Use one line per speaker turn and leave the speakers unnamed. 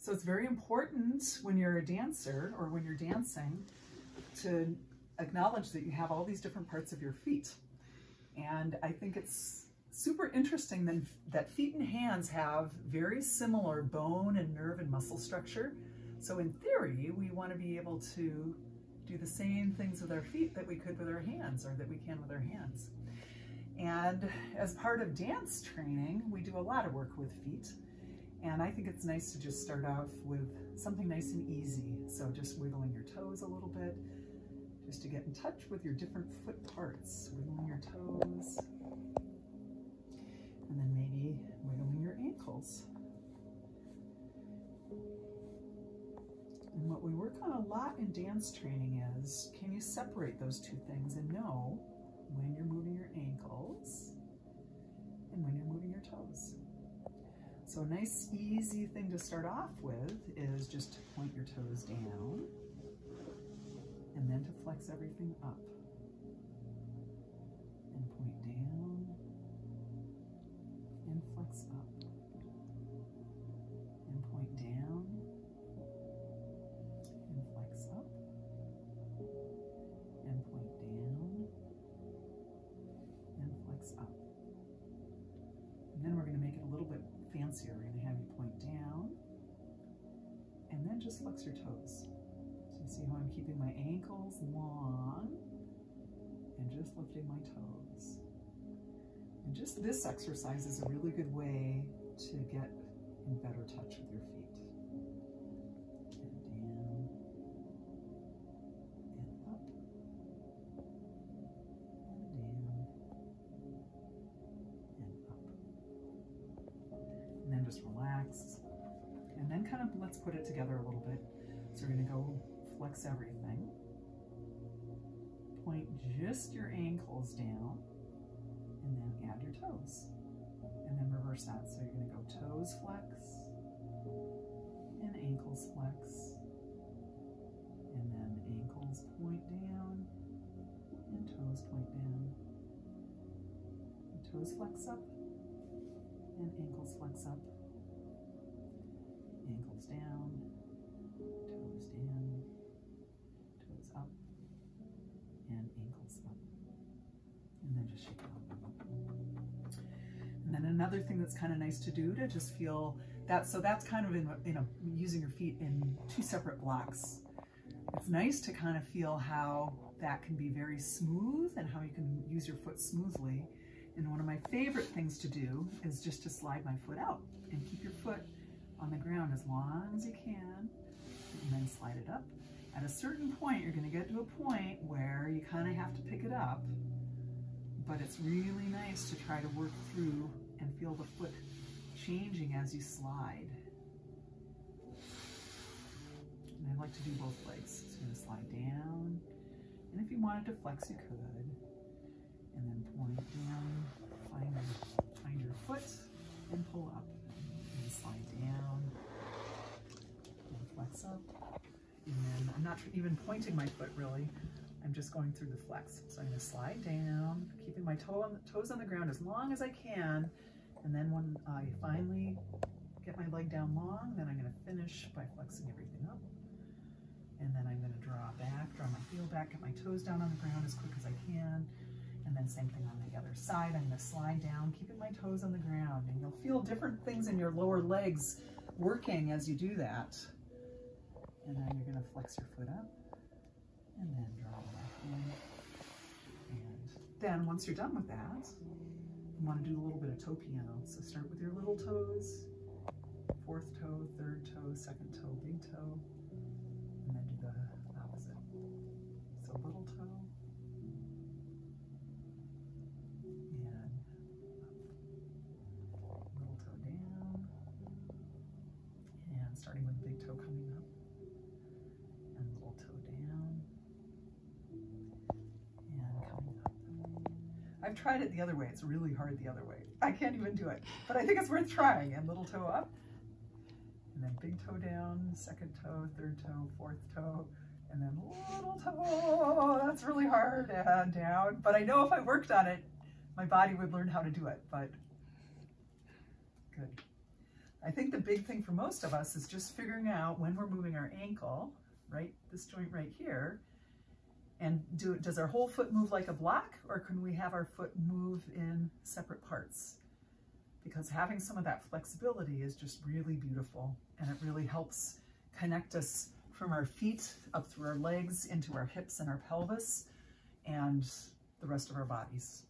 So it's very important when you're a dancer or when you're dancing to acknowledge that you have all these different parts of your feet. And I think it's super interesting that, that feet and hands have very similar bone and nerve and muscle structure. So in theory, we want to be able to do the same things with our feet that we could with our hands or that we can with our hands. And as part of dance training, we do a lot of work with feet. And I think it's nice to just start off with something nice and easy. So just wiggling your toes a little bit, just to get in touch with your different foot parts. Wiggling your toes. And then maybe wiggling your ankles. And what we work on a lot in dance training is, can you separate those two things and know when you're moving your ankles and when you're moving your toes? So a nice easy thing to start off with is just to point your toes down and then to flex everything up. And point down and flex up. Bit fancier. We're going to have you point down and then just flex your toes. So you see how I'm keeping my ankles long and just lifting my toes. And just this exercise is a really good way to get in better touch with your feet. Then just relax. And then kind of let's put it together a little bit. So we're going to go flex everything. Point just your ankles down and then add your toes. And then reverse that. So you're going to go toes flex and ankles flex. And then ankles point down and toes point down. And toes flex up and ankles flex up. Ankles down, toes down, toes up, and ankles up. And then just shake it. And then another thing that's kind of nice to do to just feel that, so that's kind of in in a using your feet in two separate blocks. It's nice to kind of feel how that can be very smooth and how you can use your foot smoothly. And one of my favorite things to do is just to slide my foot out and keep your foot on the ground as long as you can and then slide it up. At a certain point, you're going to get to a point where you kind of have to pick it up, but it's really nice to try to work through and feel the foot changing as you slide. And I like to do both legs. So you're to slide down, and if you wanted to flex, you could. And then point down, find, find your foot, and pull up and slide down flex up. And then I'm not even pointing my foot really. I'm just going through the flex. So I'm going to slide down, keeping my toe on the, toes on the ground as long as I can. And then when I finally get my leg down long, then I'm going to finish by flexing everything up. And then I'm going to draw back, draw my heel back, get my toes down on the ground as quick as I can. And then same thing on the other side. I'm going to slide down, keeping my toes on the ground. And you'll feel different things in your lower legs working as you do that. And then you're going to flex your foot up and then draw back in. And then once you're done with that, you want to do a little bit of toe piano. So start with your little toes, fourth toe, third toe, second toe, big toe, and then do the opposite. So little toe, And. Little toe down. And starting with big toe coming up and little toe down and coming up. I've tried it the other way. It's really hard the other way. I can't even do it, but I think it's worth trying. And little toe up and then big toe down, second toe, third toe, fourth toe, and then little toe. That's really hard and down. But I know if I worked on it, my body would learn how to do it, but good. I think the big thing for most of us is just figuring out when we're moving our ankle, right, this joint right here, and do does our whole foot move like a block or can we have our foot move in separate parts? Because having some of that flexibility is just really beautiful and it really helps connect us from our feet up through our legs into our hips and our pelvis and the rest of our bodies.